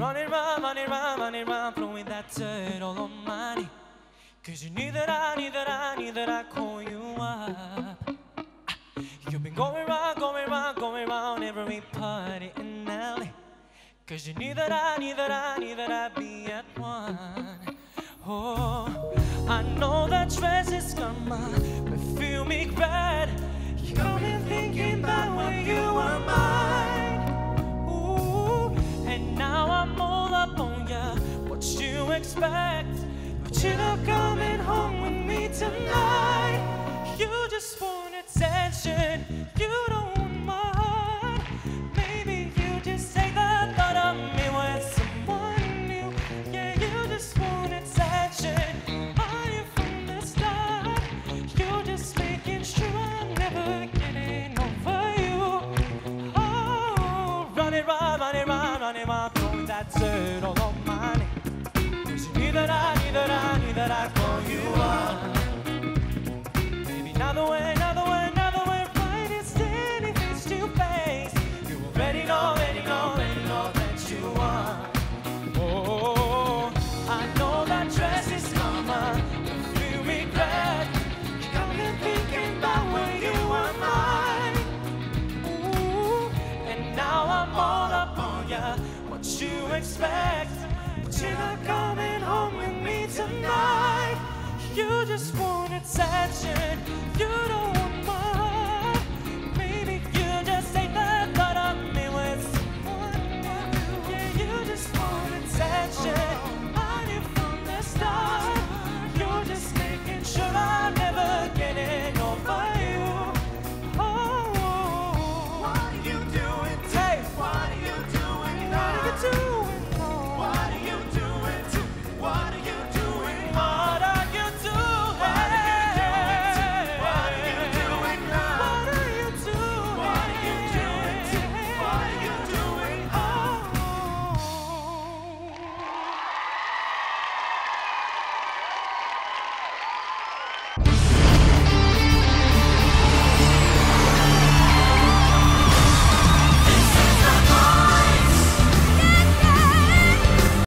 Running round, running round, running round, throwing that dirt all on my knee. Cause you need that I need that I need that I call you up. You've been going round, going round, going round every party in LA. Cause you need that I need that I need that I be at one. Oh, I know that dress is karma, expect? But you're coming home with me tonight. That I call you up. Maybe now the way, now the way, now the way right is standing face to face. You already know, already know, already know that you are. Oh, I know that dress is karma. If you regret, you got me thinking about when you were mine. Ooh, and now I'm all up on ya. What you expect? But you're not coming home with me tonight. Just want attention. You don't